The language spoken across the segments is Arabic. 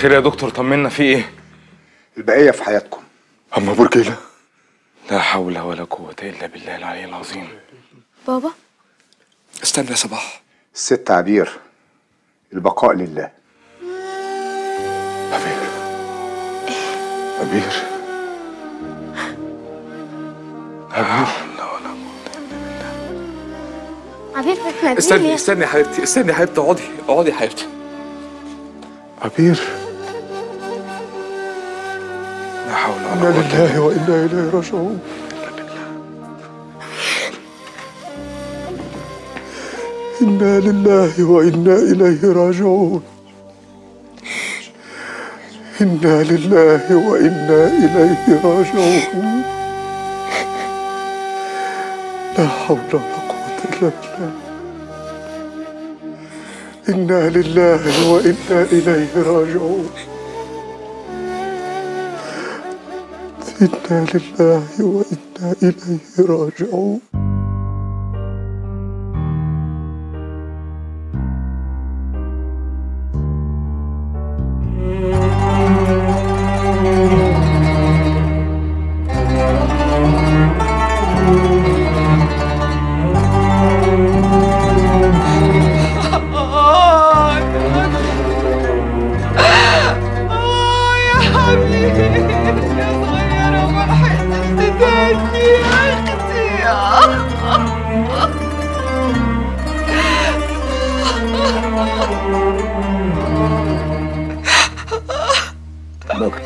خير يا دكتور طمنا. في إيه؟ البقية في حياتكم. أما برجيله لا حول ولا قوة إلا بالله العلي العظيم. بابا؟ استنى يا صباح. الست عبير البقاء لله. عبير عبير عبير لا ولا قوة عبير استني ليه؟ استني يا حبيبتي استني يا حبيبتي. اقعدي اقعدي يا حبيبتي. عبير حول ولا إنا قوة لله وإنا إليه راجعون. إنا لله وإنا إليه راجعون. إنا لله وإنا إليه راجعون. لا حول ولا قوة إلا بالله. إنا لله وإنا إليه راجعون. إنا لله وإنا إليه راجعون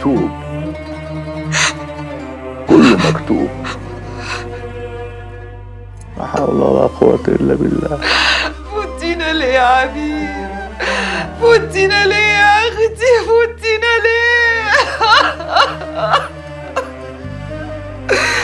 مكتوب. كله مكتوب. لا حول ولا قوة إلا بالله. فوتينا ليه يا عبير فوتينا ليه يا أختي؟ فوتينا ليه؟